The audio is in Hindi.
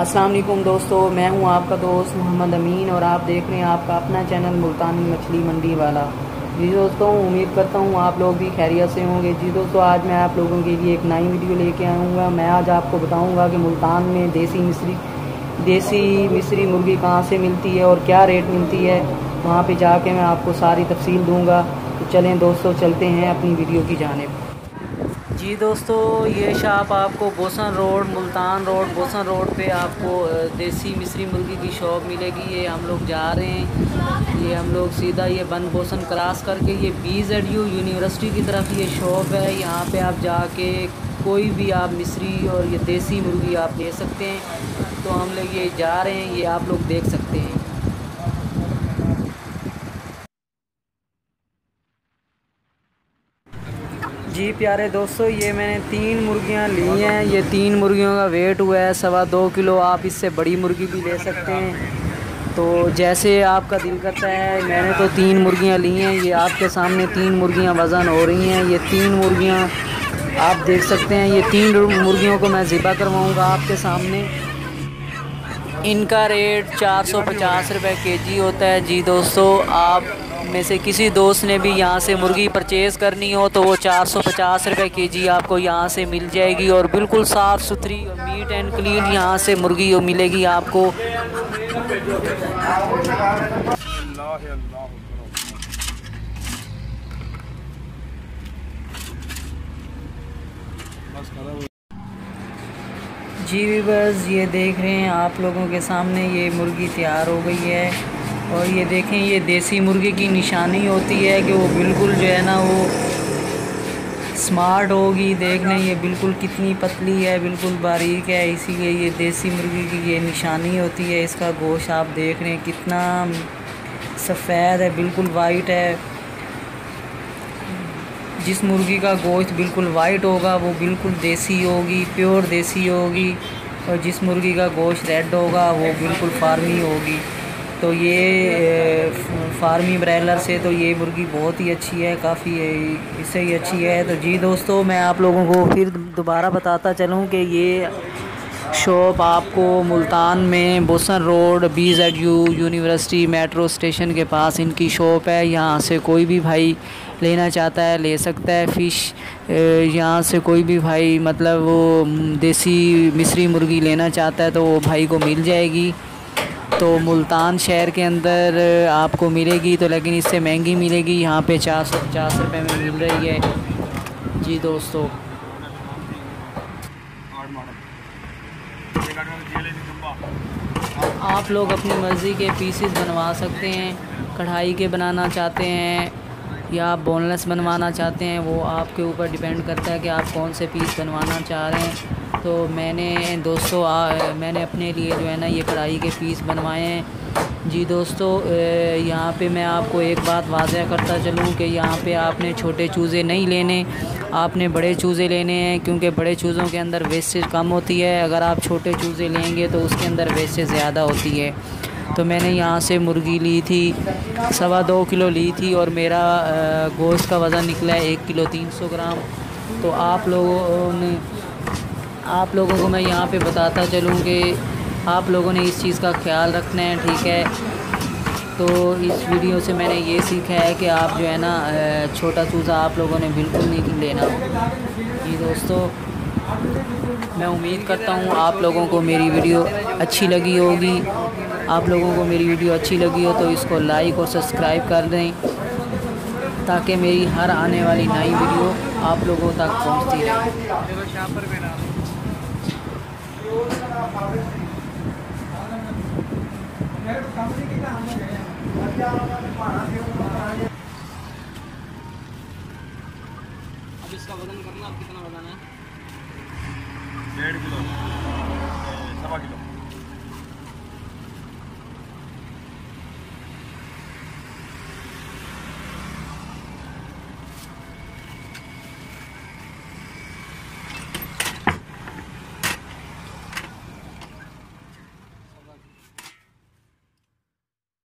वालेकुम दोस्तों, मैं हूँ आपका दोस्त मोहम्मद अमीन और आप देख रहे हैं आपका अपना चैनल मुल्तानी मछली मंडी वाला। जी दोस्तों, उम्मीद करता हूँ आप लोग भी खैरियत से होंगे। जी दोस्तों, आज मैं आप लोगों के लिए एक नई वीडियो लेके आऊँगा मैं आज आपको बताऊँगा कि मुल्तान में देसी मिस्री देसी मिस्री मुर्गी कहाँ से मिलती है और क्या रेट मिलती है, वहाँ पर जाके मैं आपको सारी तफसील दूँगा। तो चलें दोस्तों, चलते हैं अपनी वीडियो की जानेब। जी दोस्तों, ये शॉप आपको Bosan road, Multan road, Bosan road पे आपको देसी मिस्री मुर्गी की शॉप मिलेगी। ये हम लोग जा रहे हैं। ये हम लोग सीधा ये बंद बोसन क्रॉस करके ये बी जेड यू यूनिवर्सिटी की तरफ़ ये शॉप है। यहाँ पे आप जाके कोई भी आप मिस्री और ये देसी मुर्गी आप ले सकते हैं। तो हम लोग ये जा रहे हैं। ये आप लोग देख सकते हैं जी प्यारे दोस्तों, ये मैंने तीन मुर्गियाँ ली हैं। ये तीन मुर्गियों का वेट हुआ है सवा दो किलो। आप इससे बड़ी मुर्गी भी ले सकते हैं। तो जैसे आपका दिल करता है, मैंने तो तीन मुर्गियाँ ली हैं। ये आपके सामने तीन मुर्गियाँ वज़न हो रही हैं। ये तीन मुर्गियाँ, आप देख सकते हैं, ये तीन मुर्गियों को मैं ज़िबा करवाऊँगा आपके सामने। इनका रेट चार सौ पचास रुपये के जी होता है। जी दोस्तों, आप में से किसी दोस्त ने भी यहाँ से मुर्गी परचेज़ करनी हो तो वो चार सौ पचास रुपये के जी आपको यहाँ से मिल जाएगी और बिल्कुल साफ़ सुथरी मीट एंड क्लीन यहाँ से मुर्गी मिलेगी आपको। जी बस ये देख रहे हैं आप लोगों के सामने ये मुर्गी तैयार हो गई है। और ये देखें, ये देसी मुर्गे की निशानी होती है कि वो बिल्कुल जो है ना, वो स्मार्ट होगी। देख लें, ये बिल्कुल कितनी पतली है, बिल्कुल बारीक है। इसीलिए ये देसी मुर्गी की ये निशानी होती है। इसका गोश्त आप देख रहे हैं कितना सफ़ेद है, बिल्कुल वाइट है। जिस मुर्गी का गोश्त बिल्कुल वाइट होगा, वो बिल्कुल देसी होगी प्योर देसी होगी। और जिस मुर्गी का गोश्त रेड होगा, वो बिल्कुल फार्मी होगी। तो ये फार्मी ब्रैलर से तो ये मुर्गी बहुत ही अच्छी है, काफ़ी इससे ही अच्छी है। तो जी दोस्तों, मैं आप लोगों को फिर दोबारा बताता चलूँ कि ये शॉप आपको मुल्तान में Bosan road B Z U university metro station के पास इनकी शॉप है। यहाँ से कोई भी भाई लेना चाहता है, ले सकता है फ़िश यहाँ से कोई भी भाई मतलब वो देसी मिस्री मुर्गी लेना चाहता है तो वो भाई को मिल जाएगी। तो मुल्तान शहर के अंदर आपको मिलेगी तो लेकिन इससे महँगी मिलेगी। यहाँ पे चार सौ, पचास रुपये में मिल रही है। जी दोस्तों। आप लोग अपनी मर्ज़ी के पीसीस बनवा सकते हैं, कढ़ाई के बनाना चाहते हैं। या आप बोनलेस बनवाना चाहते हैं वो आपके ऊपर डिपेंड करता है कि आप कौन से पीस बनवाना चाह रहे हैं। तो मैंने दोस्तों आ, मैंने अपने लिए जो है ना ये कढ़ाई के पीस बनवाए हैं। जी दोस्तों यहाँ पे मैं आपको एक बात वाजह करता चलूँ कि यहाँ पे आपने छोटे चूज़े नहीं लेने आपने बड़े चूज़े लेने हैं क्योंकि बड़े चूज़ों के अंदर वेस्टेज कम होती है। अगर आप छोटे चूज़े लेंगे तो उसके अंदर वेस्टेज ज़्यादा होती है। तो मैंने यहाँ से मुर्गी ली थी, सवा दो किलो ली थी और मेरा गोश्त का वज़न निकला है एक किलो तीन सौ ग्राम। तो आप लोगों ने, आप लोगों को मैं यहाँ पे बताता चलूँ कि आप लोगों ने इस चीज़ का ख्याल रखना है, ठीक है? तो इस वीडियो से मैंने ये सीखा है कि आप जो है ना छोटा चूज़ा आप लोगों ने बिल्कुल नहीं लेना। जी दोस्तों मैं उम्मीद करता हूँ आप लोगों को मेरी वीडियो अच्छी लगी होगी। आप लोगों को मेरी वीडियो अच्छी लगी हो तो इसको लाइक और सब्सक्राइब कर दें, ताकि मेरी हर आने वाली नई वीडियो आप लोगों तक पहुँचती रहे। अब इसका वज़न करना आप कितना वज़न है? डेढ़ किलो सवा किलो